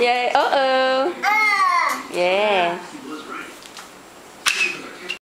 Yay. Uh-oh. Uh. Yeah.